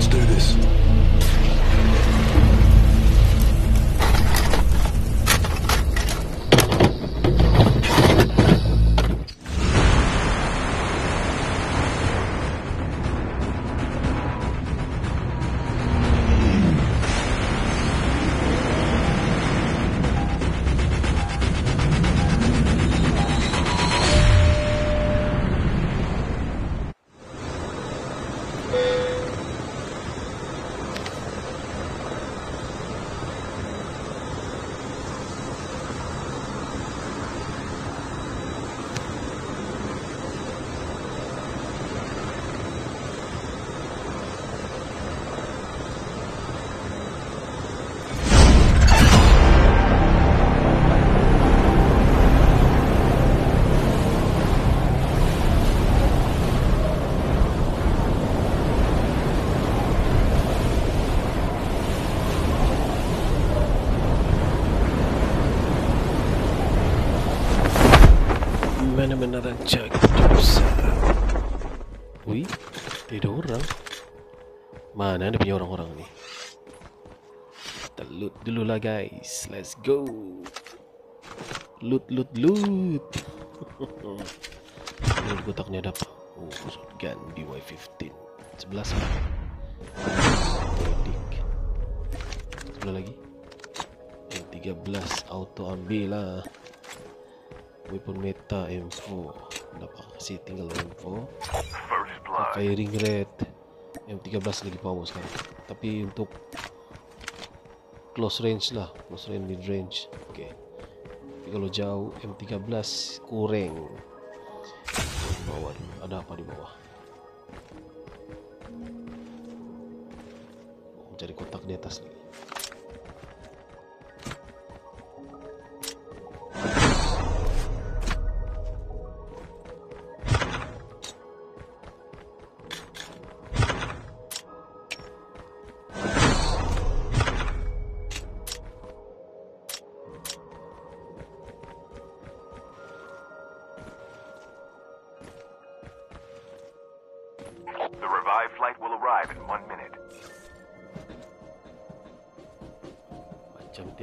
Let's do this. Rancak dosa. Wih, tidak orang. Mana ada punya orang-orang ni? Kita loot dulu lah guys. Let's go. Loot, loot, loot. Ini kotaknya ada apa? Oh, shotgun DY15. 11 lah. Medik. Sebelah lagi. Yang 13 auto ambil lah. Weapon meta M4 Dapat kasih tinggal M4 Firing rate. M13 lagi power sekarang. Tapi untuk Close range lah. Close range mid range. Okay Tapi kalau jauh M13 kurang. Di bawah dulu. Ada apa di bawah? Oh, Cari kotak di atas lagi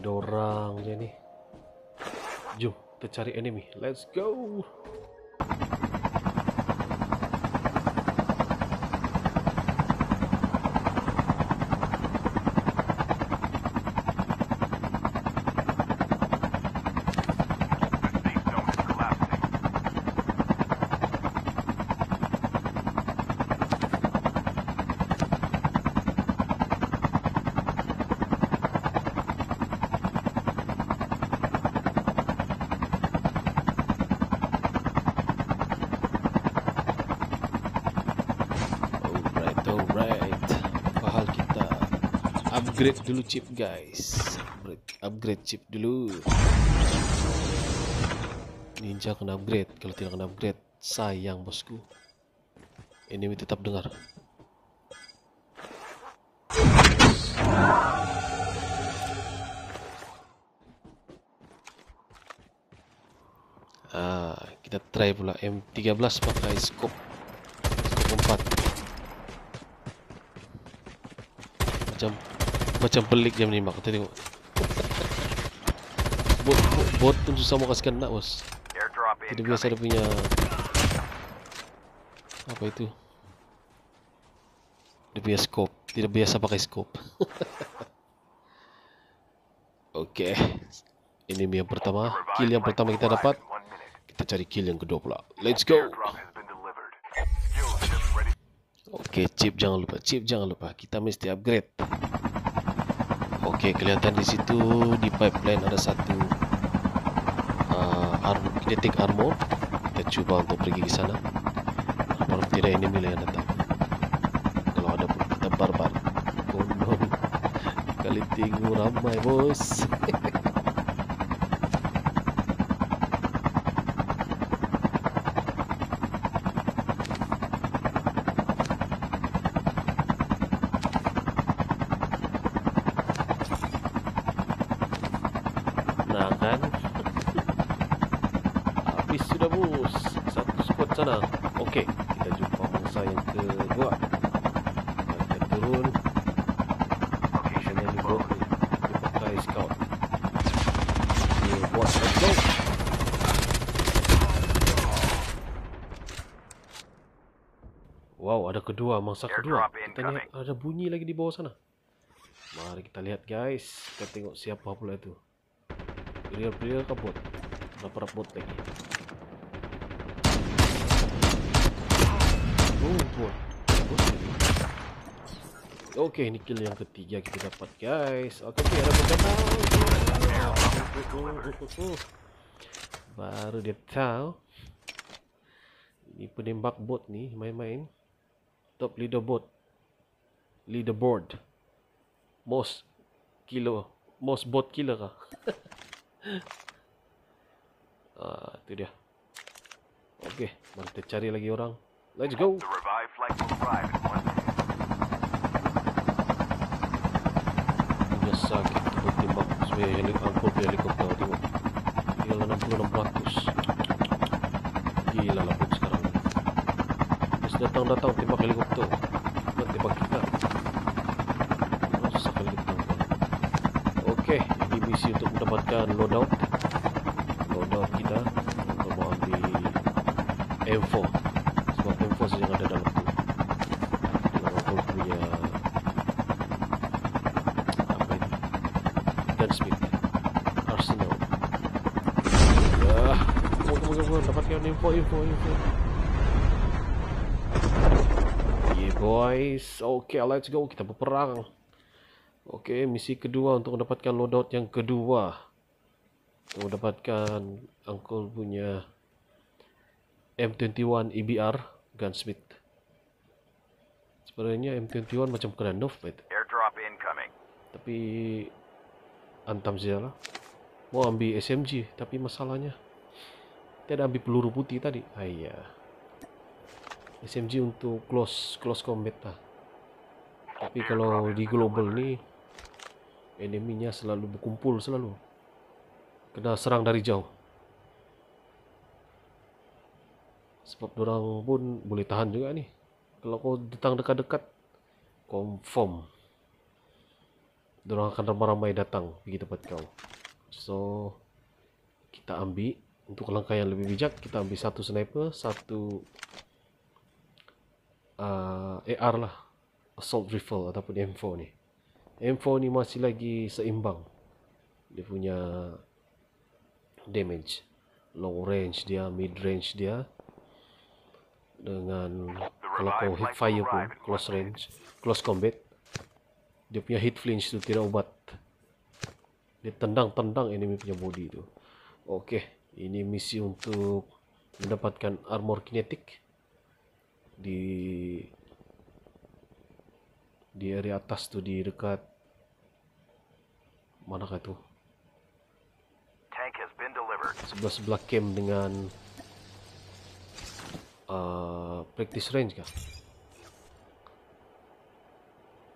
Macam tiada orang je ni. Jom, kita cari enemy. Let's go. Upgrade dulu chip guys. Upgrade, upgrade chip dulu. Ninja kena upgrade. Kalau tidak kena upgrade, sayang bosku. Enemy tetap dengar. Ah, kita try pula M13 pakai scope. Scope 4. Macam macam pelik jam ni mak kita tengok. bot, bot, bot pun susah mau kasih kena bos. Tidak biasa dia punya apa itu? Dia punya scope. Tidak biasa pakai scope. Okey. Ini yang pertama. Kill yang pertama kita dapat. Kita cari kill yang kedua pula. Let's go. Ready. Okey, chip jangan lupa. Chip jangan lupa. Kita mesti upgrade. Okey, kelihatan di situ di pipeline ada satu uh, arm, kinetic armor. Kita cuba untuk pergi ke sana. Harap tidak enemy lah yang datang. Kalau ada pun kita barbar. Konon. Kali tinggu ramai bos. sana Okey, kita jumpa mangsa yang kedua. Kita turun. Action yang juga Kita pakai scout. Dia buat Wow, ada kedua, mangsa kedua. Kita lihat ada bunyi lagi di bawah sana? Mari kita lihat guys. Kita tengok siapa pula itu. Pria-pria kabut Dapat kabut lagi. Oh, bot. Bot lagi. Oke, ini kill yang ketiga kita dapat guys. Oke, oke, ada bot datang. Baru dia tahu. Ini penembak bot ni main-main. Top leaderboard. Leaderboard. Most killer. Most bot killer kah? ah, tu dia. Okey, mari kita cari lagi orang. Let's go. The revived flight will arrive in one minute. Punya sakit tu bertembak sebagai angkut helikopter tengok. Gila 66 Gila lah pun sekarang. Terus datang-datang tembak helikopter. Bukan tembak kita. Rosak helikopter. Okey, ini misi untuk mendapatkan loadout. Loadout kita untuk mau ambil M4. Sebab M4 saja yang ada dalam aku punya apa ini? Arsenal. Ya, on, come on, come on. dapatkan info, info, info. Yeah boys, okay let's go kita berperang. Okay, misi kedua untuk mendapatkan loadout yang kedua. Mendapatkan uncle punya M21 EBR Gunsmith. Sebenarnya M21 macam kena nerf itu. Airdrop incoming. Tapi antam lah. Mau ambil SMG tapi masalahnya tidak ambil peluru putih tadi. Ayah. SMG untuk close close combat lah. Tapi kalau di global ni eneminya selalu berkumpul selalu. Kena serang dari jauh. Sebab orang pun boleh tahan juga ni. Kalau kau datang dekat-dekat confirm Diorang akan ramai-ramai datang pergi tempat kau. So kita ambil untuk langkah yang lebih bijak kita ambil satu sniper, satu uh, AR lah, assault rifle ataupun M4 ni. M4 ni masih lagi seimbang. Dia punya damage, long range dia, mid range dia dengan kalau kau hit fire pun close range, close combat dia punya hit flinch tu tidak ubat. Dia tendang-tendang enemy punya body tu. Okey, ini misi untuk mendapatkan armor kinetik di di area atas tu di dekat mana tu? Tank has been delivered. Sebelah-sebelah camp dengan uh, practice range kah?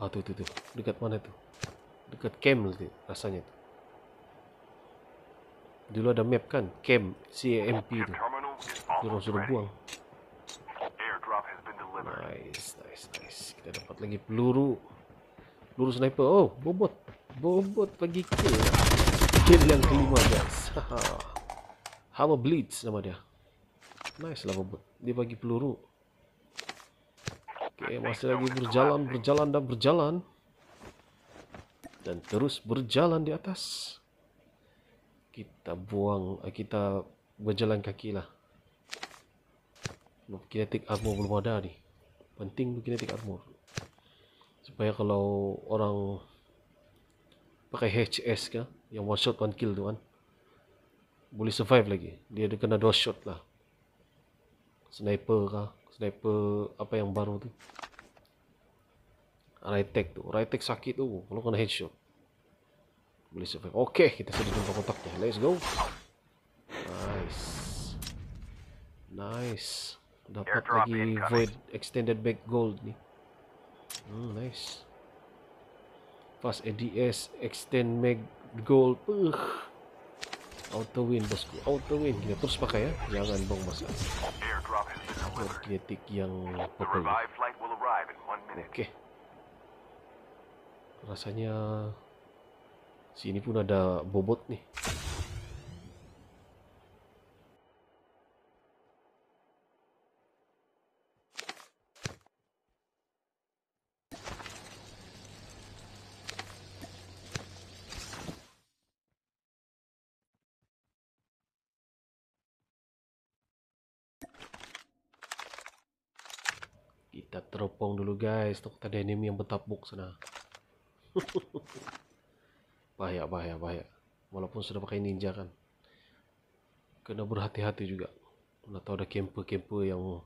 Ah tu tu tu. Dekat mana tu? Dekat camp tu rasanya tu. Dulu ada map kan? Camp CAMP tu. Orang almost suruh buang. Nice, nice, nice. Kita dapat lagi peluru. Peluru sniper. Oh, bobot. Bobot lagi kill. Kill yang kelima guys. Hammer Blitz nama dia. Nice lah bobot. Dia bagi peluru. Oke, masih lagi berjalan, berjalan dan berjalan. Dan terus berjalan di atas. Kita buang, eh, kita berjalan kaki lah. Kinetic armor belum ada ni. Penting tu kinetic armor. Supaya kalau orang pakai HS ke, yang one shot one kill tu kan. Boleh survive lagi. Dia ada kena dua shot lah. Sniper kah? Sniper apa yang baru tu? Ritek tu. Ritek sakit tu. Kalau kena headshot. Boleh survive. Okay, kita sudah jumpa kontaknya. Let's go. Nice. Nice. Dapat Airdrop lagi incoming. void extended back gold ni. Hmm, nice. Fast ADS extend mag gold. Uh. Auto win bosku. Auto win. Kita terus pakai ya. Jangan buang masa. Kinetik yang purple. minute. Okey. Rasanya sini pun ada bobot ni. teropong dulu guys. Takut ada enemy yang bertabuk sana. bahaya, bahaya, bahaya. Walaupun sudah pakai ninja kan. Kena berhati-hati juga. Mana tahu ada camper-camper yang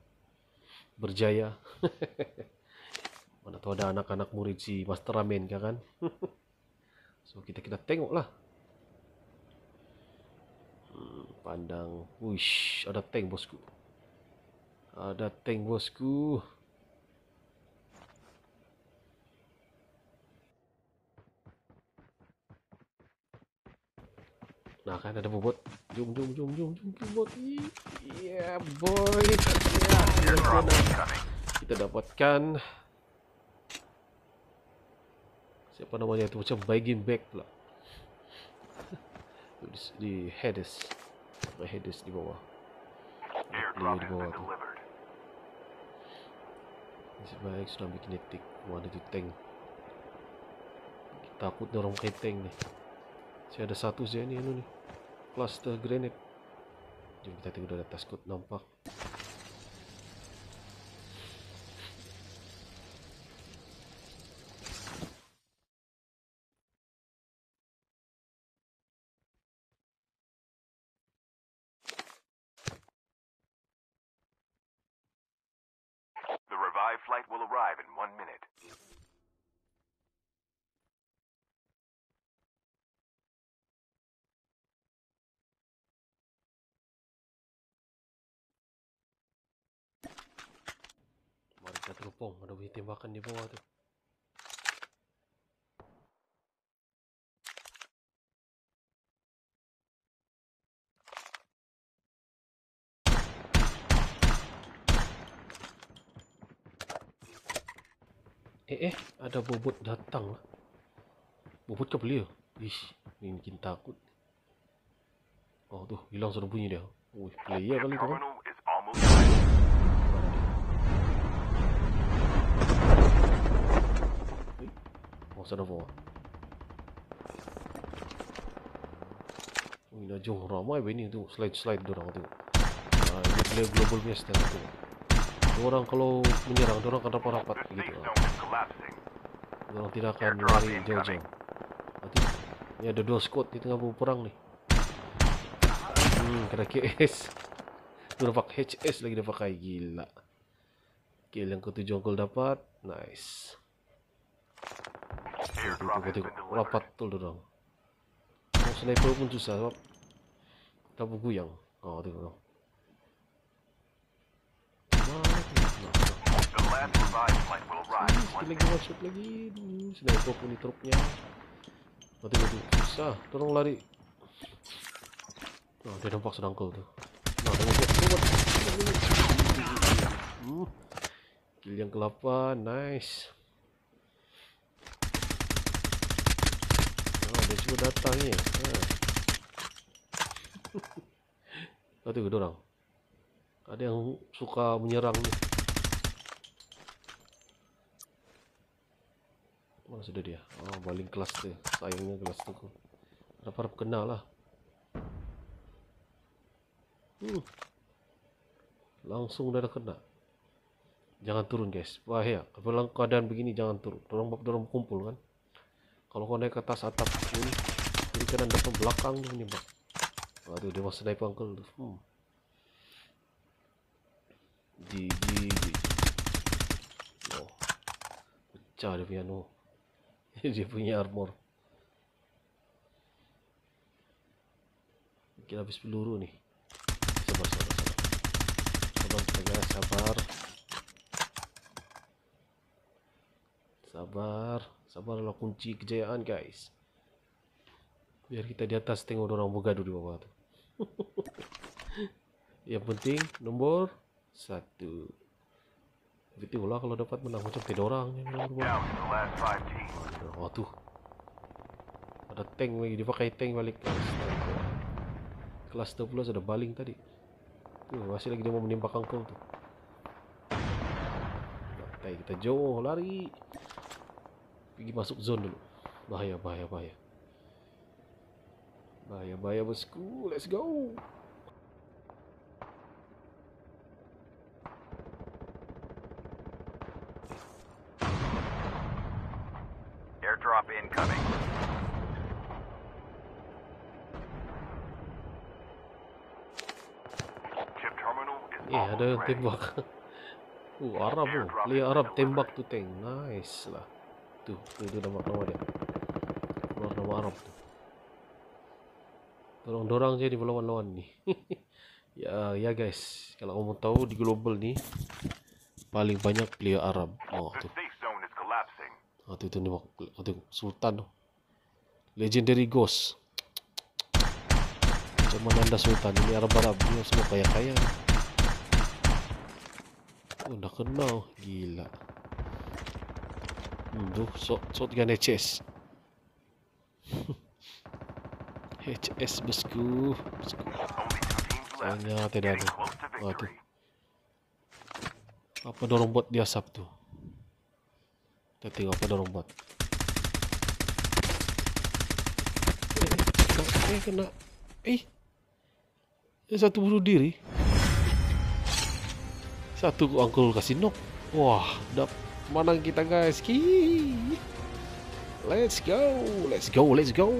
berjaya. Mana tahu ada anak-anak murid si Master Ramen kan. so kita kita tengok lah. Hmm, pandang. Wish, ada tank bosku. Ada tank bosku. Nah kan ada bobot. Jom jom jom jom jom bobot. Iya boy. Ya, kita dapatkan siapa namanya itu macam Baigin back pula. Di, di Hades. Ada Hades di bawah. Di has bawah tu. sudah ambil kinetik. Mana tu tank. Takut dia orang pakai tank ni. Saya ada satu saja ni anu Cluster grenade. Jom kita tengok atas kot nampak. The revived flight will arrive in one minute. Teropong. Ada bunyi tembakan di bawah tu. Eh eh, ada bobot datang lah. Bobot ke beliau? Ish, ni bikin takut. Oh tu, hilang suara bunyi dia. Oh, player kali tu. kan? Bawah. Oh, ini jom ramai begini tu. Slide-slide dorang tu. Ah, ini player global style tu. Orang kalau menyerang, orang akan rapat-rapat The begitu. safe zone is collapsing. Orang tidak akan lari jauh-jauh. Nanti, ni ada dua squad di tengah berperang ni. Hmm, kena KS. Tu dapat HS lagi dia pakai. Gila. Kill yang ketujuh uncle dapat. Nice. Tengok, Airdrop tengok, has been tengok. delivered. Rapat dorang. Mau sniper pun susah sebab tak bergoyang. Oh, tengok. Nah, Sikit lagi masuk lagi. Hmm, Sniper pun trupnya. Oh, tengok tu. Susah. Dorang lari. Oh, dia nampak sedangkal tu. Nah, tengok dia. Hmm. Kill yang ke-8. Nice. Juga datang ni. Ha. Oh, tengok dorang. Ada yang suka menyerang ni. Mana sudah dia? Oh, baling cluster. Sayangnya cluster tu. Harap-harap kena lah. Hmm. Langsung dah kena. Jangan turun guys. Bahaya. Kalau keadaan begini jangan turun. Dorang dorang kumpul kan. Kalau kau naik ke atas atap ini, kiri kanan depan belakang tu ni bang. Aduh dia masih naik uncle tu. Hmm. Di di. Oh. Pecah dia punya no. dia punya armor. Mungkin habis peluru ni. Sabar sabar sabar. Sabar sabar sabar. Sabar. Sabarlah kunci kejayaan guys. Biar kita di atas tengok orang bergaduh di bawah tu. Yang penting nombor satu. Betul lah kalau dapat menang macam tiada orang yang. Oh tu. Ada tank lagi. Dia pakai tank balik. Cluster pula sudah baling tadi. Tu masih lagi dia mau menembak angkau tu. Kita jauh lari pergi masuk zone dulu. Bahaya bahaya bahaya. Bahaya bahaya bosku. Let's go. Incoming. Eh ada tembak. Uh Arab oh. tu Lihat Arab tembak tu tank. Nice lah. Tu, tu, tu nama nama dia. Keluar nama Arab tu. Tolong dorang je ni lawan-lawan ni. ya, ya guys. Kalau kamu tahu di global ni paling banyak player Arab. Oh, tu. Oh, tu tu ni oh, tu Sultan tu. Legendary Ghost. Macam mana anda Sultan ini Arab-Arab ni semua kaya-kaya. Oh, dah kenal. Gila. Hmm, shot, shotgun HS. HS bosku. bosku. Sayangnya tidak ada. Oh, tu. victory. Apa dorong buat dia asap tu? Kita tengok apa dorong buat. Eh, kena, eh, kena. Eh. Yang satu bunuh diri. Satu uncle kasih knock. Wah, dah menang kita guys. Ki. Let's go. Let's go. Let's go.